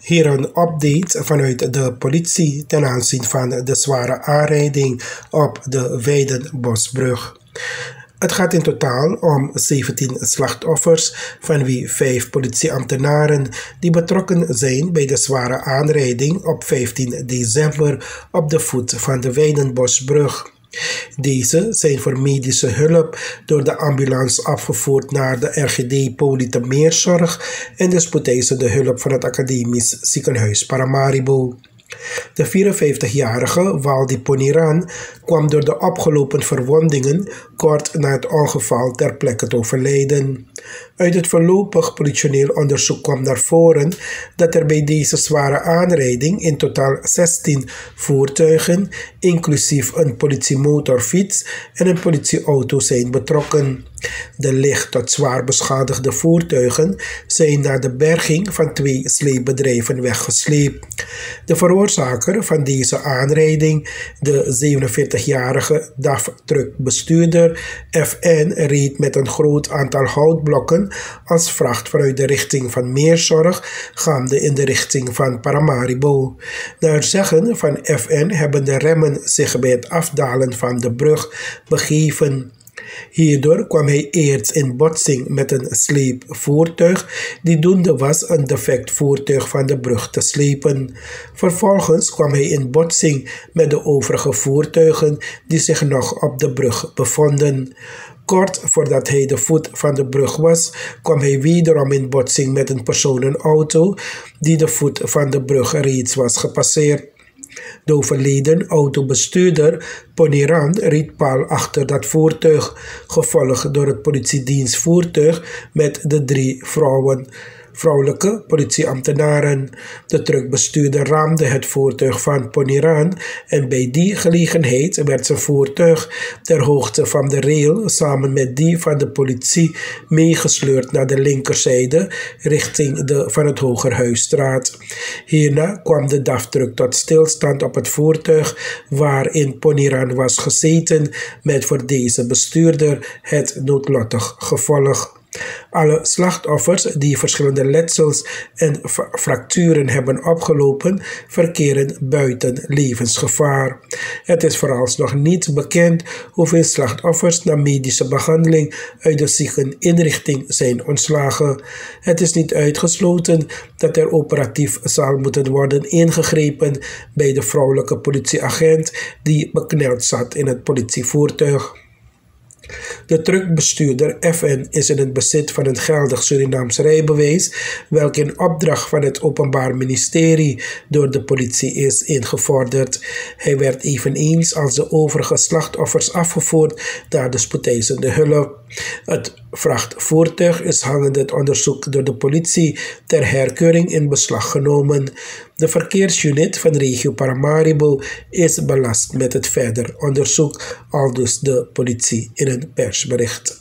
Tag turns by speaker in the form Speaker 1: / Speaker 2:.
Speaker 1: Hier een update vanuit de politie ten aanzien van de zware aanrijding op de Weidenbosbrug. Het gaat in totaal om 17 slachtoffers, van wie 5 politieambtenaren die betrokken zijn bij de zware aanrijding op 15 december op de voet van de Weidenbosbrug. Deze zijn voor medische hulp door de ambulance afgevoerd naar de RGD Politemeerzorg en de spoedeisende hulp van het Academisch Ziekenhuis Paramaribo. De 54-jarige Waldi Poniran kwam door de opgelopen verwondingen kort na het ongeval ter plekke te overlijden. Uit het voorlopig politioneel onderzoek kwam naar voren dat er bij deze zware aanrijding in totaal 16 voertuigen, inclusief een politiemotorfiets en een politieauto, zijn betrokken. De licht tot zwaar beschadigde voertuigen zijn naar de berging van twee sleepbedrijven weggesleept. De veroorzaker van deze aanrijding, de 47-jarige DAF-truckbestuurder FN, reed met een groot aantal houtblokken als vracht vanuit de richting van Meerzorg, gaande in de richting van Paramaribo. Naar zeggen van FN hebben de remmen zich bij het afdalen van de brug begeven. Hierdoor kwam hij eerst in botsing met een sleepvoertuig die doende was een defect voertuig van de brug te slepen. Vervolgens kwam hij in botsing met de overige voertuigen die zich nog op de brug bevonden. Kort voordat hij de voet van de brug was, kwam hij wederom in botsing met een personenauto die de voet van de brug reeds was gepasseerd. De overleden autobestuurder Poniran reed pal achter dat voertuig, gevolgd door het politiedienstvoertuig met de drie vrouwen vrouwelijke politieambtenaren. De truckbestuurder raamde het voertuig van Poniran en bij die gelegenheid werd zijn voertuig ter hoogte van de rail samen met die van de politie meegesleurd naar de linkerzijde richting de van het Hogerhuisstraat. Hierna kwam de DAF-truck tot stilstand op het voertuig waarin Poniran was gezeten met voor deze bestuurder het noodlottig gevolg. Alle slachtoffers die verschillende letsels en fracturen hebben opgelopen, verkeren buiten levensgevaar. Het is vooralsnog niet bekend hoeveel slachtoffers na medische behandeling uit de ziekeninrichting zijn ontslagen. Het is niet uitgesloten dat er operatief zal moeten worden ingegrepen bij de vrouwelijke politieagent die bekneld zat in het politievoertuig. De truckbestuurder FN is in het bezit van een geldig Surinaams rijbewijs, welk in opdracht van het Openbaar Ministerie door de politie is ingevorderd. Hij werd eveneens als de overige slachtoffers afgevoerd naar de spoedeisende hulp. Het vrachtvoertuig is hangende het onderzoek door de politie ter herkeuring in beslag genomen. De verkeersunit van regio Paramaribo is belast met het verder onderzoek, aldus de politie in een persbericht.